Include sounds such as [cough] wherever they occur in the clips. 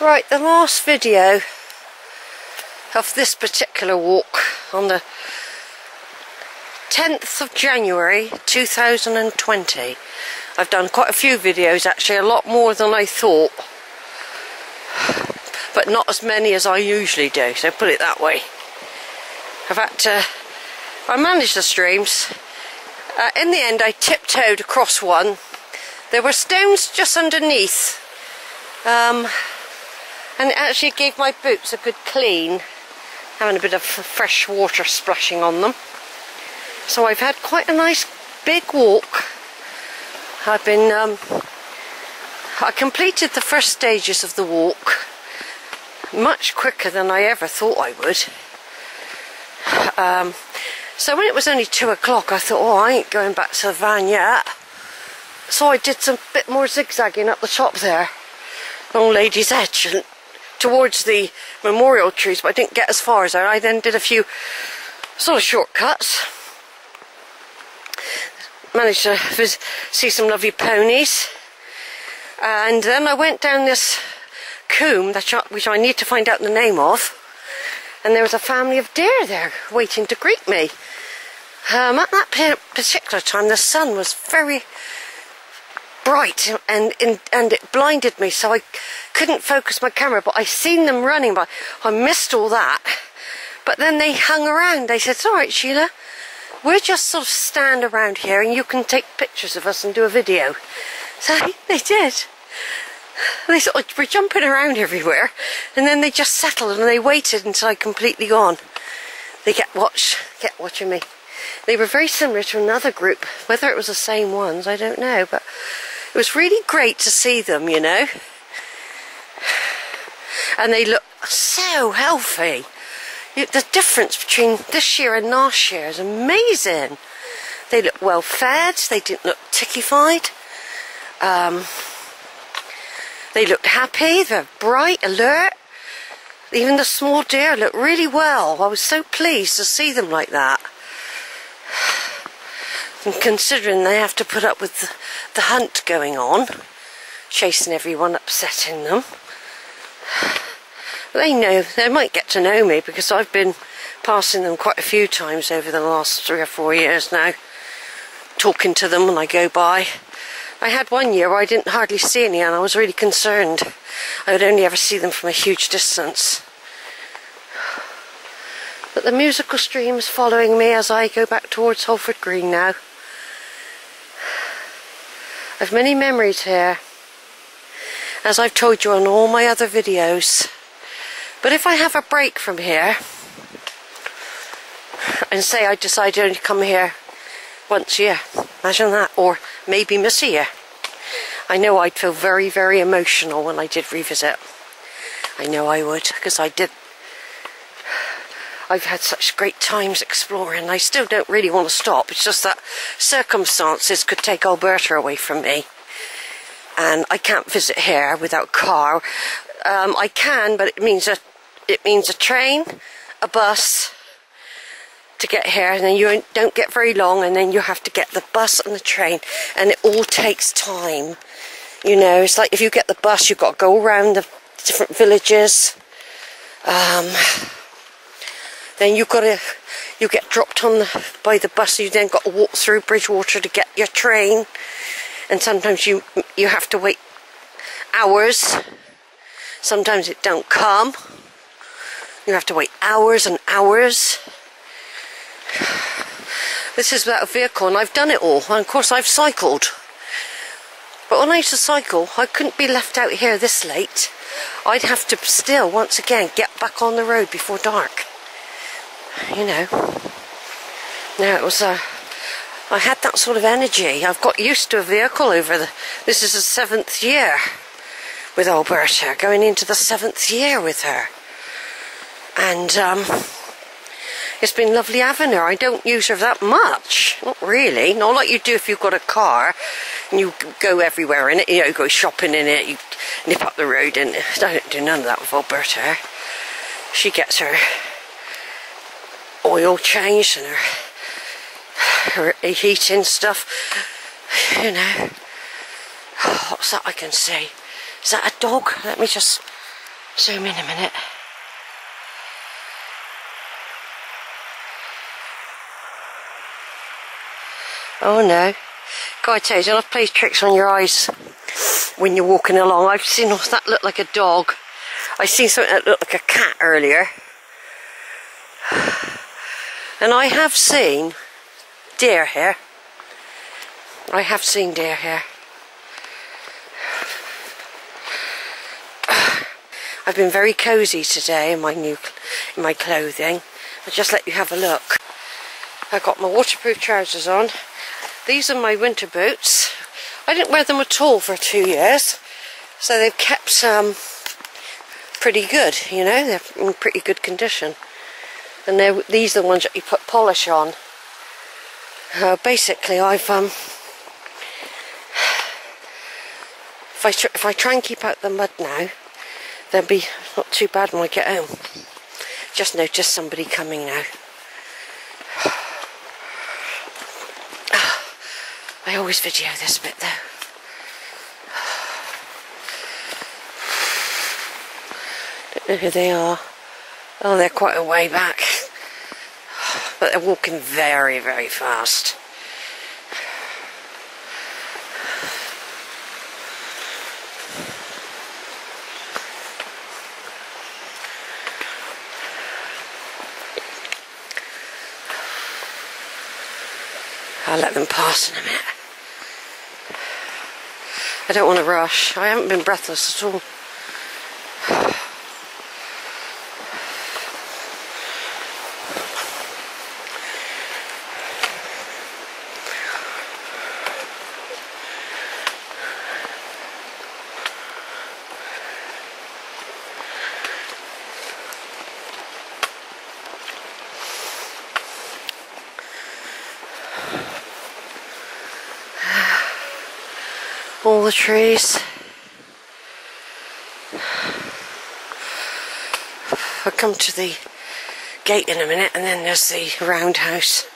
Right, the last video of this particular walk on the 10th of January 2020. I've done quite a few videos actually, a lot more than I thought. But not as many as I usually do, so put it that way. I've had to... I managed the streams. Uh, in the end I tiptoed across one. There were stones just underneath. Um, and it actually gave my boots a good clean. Having a bit of fresh water splashing on them. So I've had quite a nice big walk. I've been, um, I completed the first stages of the walk much quicker than I ever thought I would. Um, so when it was only two o'clock, I thought, oh, I ain't going back to the van yet. So I did some bit more zigzagging up the top there, Long Lady's Edge, and towards the memorial trees, but I didn't get as far as that. I then did a few sort of shortcuts managed to see some lovely ponies. And then I went down this coombe, which I need to find out the name of. And there was a family of deer there waiting to greet me. Um, at that particular time, the sun was very bright and, and and it blinded me, so I couldn't focus my camera. But I seen them running, but I missed all that. But then they hung around. They said, "It's all right, Sheila we'll just sort of stand around here and you can take pictures of us and do a video. [laughs] So they did. They sort of were jumping around everywhere and then they just settled and they waited until I completely gone. They kept watch, kept watching me. They were very similar to another group. Whether it was the same ones, I don't know, but it was really great to see them, you know. And they look so healthy the difference between this year and last year is amazing. They look well fed, they didn't look tickified. Um, they looked happy, they're bright, alert. Even the small deer looked really well. I was so pleased to see them like that. And considering they have to put up with the, the hunt going on, chasing everyone, upsetting them. [sighs] They know, they might get to know me because I've been passing them quite a few times over the last three or four years now, talking to them when I go by. I had one year where I didn't hardly see any and I was really concerned. I would only ever see them from a huge distance. [sighs] But the musical stream is following me as I go back towards Holford Green now. I've many memories here. As I've told you on all my other videos. But if I have a break from here, and say I decide to only come here once a year, imagine that, or maybe miss a year. I know I'd feel very, very emotional when I did revisit. I know I would, because I did. I've had such great times exploring. I still don't really want to stop. It's just that circumstances could take Alberta away from me. And I can't visit here without car. Um, I can, but it means that it means a train, a bus to get here, and then you don't get very long, and then you have to get the bus and the train, and it all takes time. You know, it's like if you get the bus, you've got to go around the different villages. Um, then you've got to, you get dropped on the, by the bus, you then got to walk through Bridgwater to get your train, and sometimes you you have to wait hours. Sometimes it don't come. You have to wait hours and hours. [sighs] This is without a vehicle and I've done it all. And of course I've cycled. But when I used to cycle, I couldn't be left out here this late. I'd have to still, once again, get back on the road before dark. You know. Now it was a... Uh, I had that sort of energy. I've got used to a vehicle over the... This is the seventh year with Alberta, going into the seventh year with her and um, it's been lovely having her. I don't use her that much, not really. Not like you do if you've got a car and you go everywhere in it. You know, go shopping in it, you nip up the road, and I don't do none of that with Alberta. She gets her oil change and her, her heating stuff. You know, what's that I can see? Is that a dog? Let me just Zoom in a minute. Oh no. God, I tell you, don't play tricks on your eyes when you're walking along. I've seen that look like a dog. I've seen something that looked like a cat earlier. And I have seen deer here. I have seen deer here. [sighs] I've been very cosy today in my new in my clothing. I'll just let you have a look. I've got my waterproof trousers on. These are my winter boots. I didn't wear them at all for two years. So they've kept some pretty good, you know, they're in pretty good condition. And these are the ones that you put polish on. Uh, basically, I've um, if I if I try and keep out the mud now, they'll be not too bad when I get home. Just noticed somebody coming now. [sighs] I always video this bit though. [sighs] Don't know who they are. Oh, they're quite a way back. But they're walking very, very fast. I'll let them pass in a minute. I don't want to rush. I haven't been breathless at all. All the trees. I'll come to the gate in a minute and then there's the roundhouse.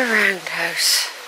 The roundhouse.